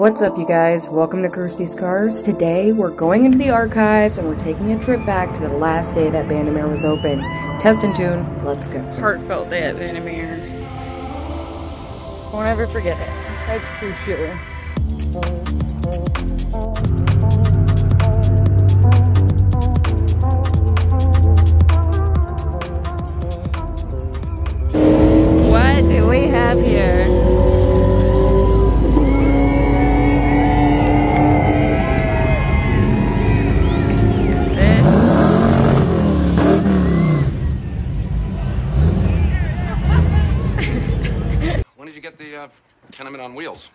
What's up, you guys? Welcome to Kirstie's Karz. Today, we're going into the archives and we're taking a trip back to the last day that Bandimere was open. Test and tune, let's go. Heartfelt day at Bandimere. Won't ever forget it. That's for sure. What do we have here? Tenement on wheels?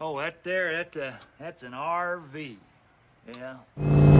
Oh, that there, that uh, that's an RV. Yeah.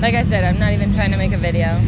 Like I said, I'm not even trying to make a video.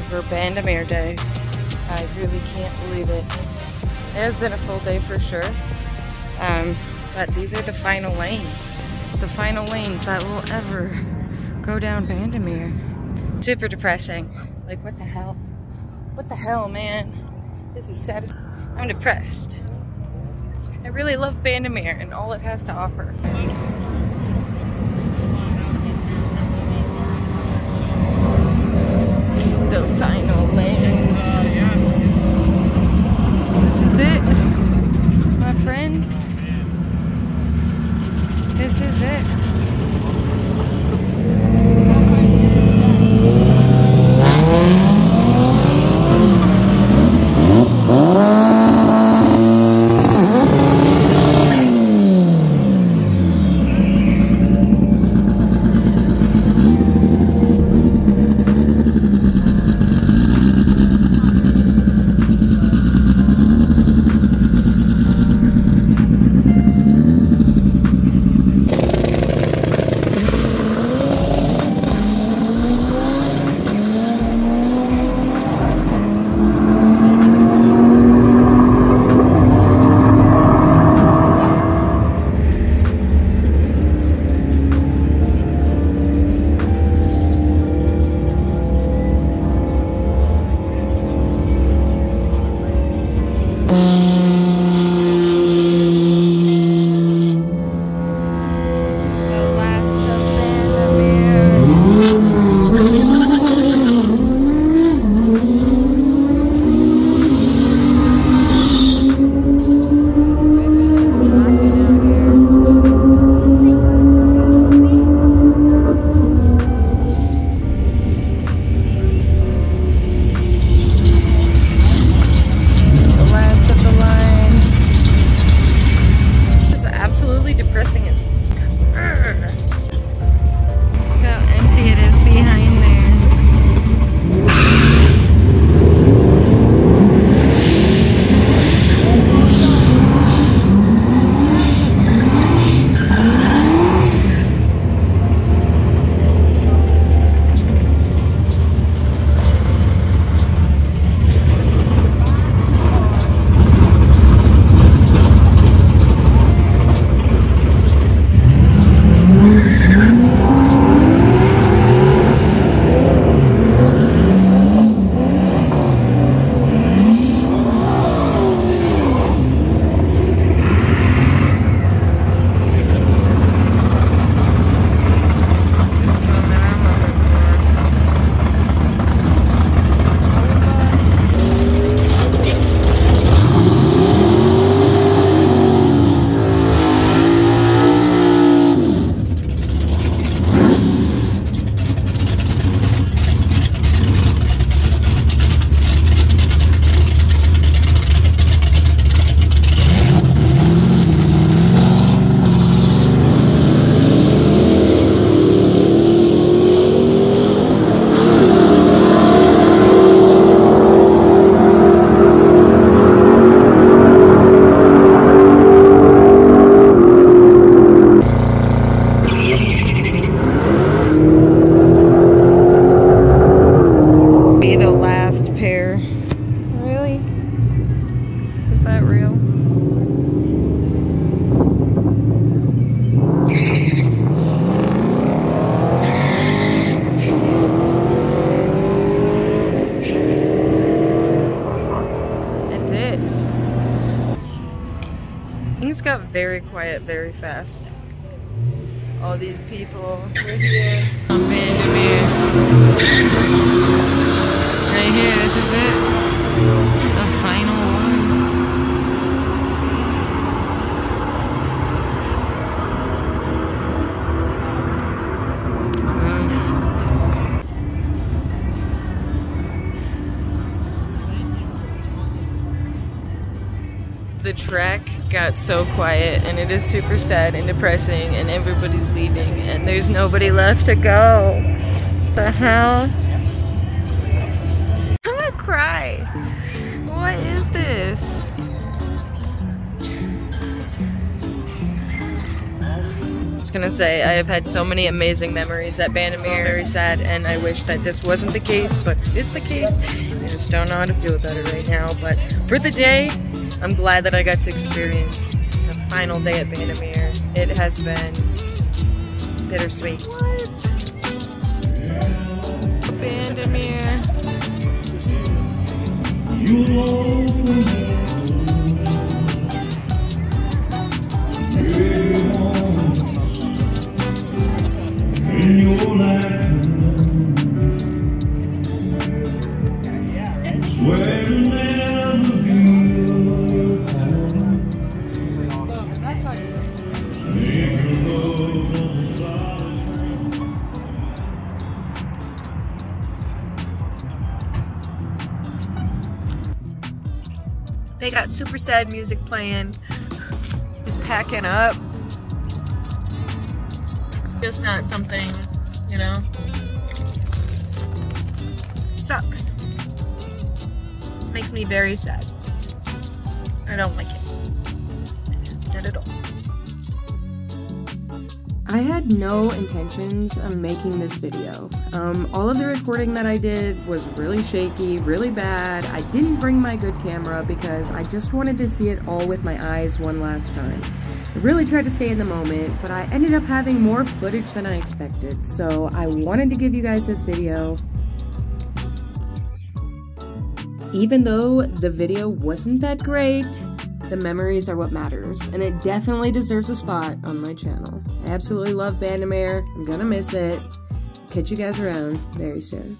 Of her Bandimere day. I really can't believe it. It has been a full day for sure. Um, but these are the final lanes. The final lanes that will ever go down Bandimere. Super depressing. Like, what the hell? What the hell, man? This is sad. I'm depressed. I really love Bandimere and all it has to offer. The final lanes. This is it, my friends. This is it. depressing as just got very quiet very fast. All these people were here on Bandimere. Right here, this is it. The final the track got so quiet and it is super sad and depressing and everybody's leaving and there's nobody left to go. The hell? I'm gonna cry. What is this? Just gonna say I have had so many amazing memories at Bandimere. Very sad, and I wish that this wasn't the case, but it is the case. I just don't know how to feel about it right now. But for the day, I'm glad that I got to experience the final day at Bandimere. It has been bittersweet. What? Bandimere. They got super sad music playing. He's packing up. Just not something, you know. Sucks. This makes me very sad. I don't like it. Not at all. I had no intentions of making this video. Um, all of the recording that I did was really shaky, really bad. I didn't bring my good camera because I just wanted to see it all with my eyes one last time. Really tried to stay in the moment, but I ended up having more footage than I expected, so I wanted to give you guys this video. Even though the video wasn't that great, the memories are what matters, and it definitely deserves a spot on my channel. I absolutely love Bandimere. I'm gonna miss it. Catch you guys around very soon.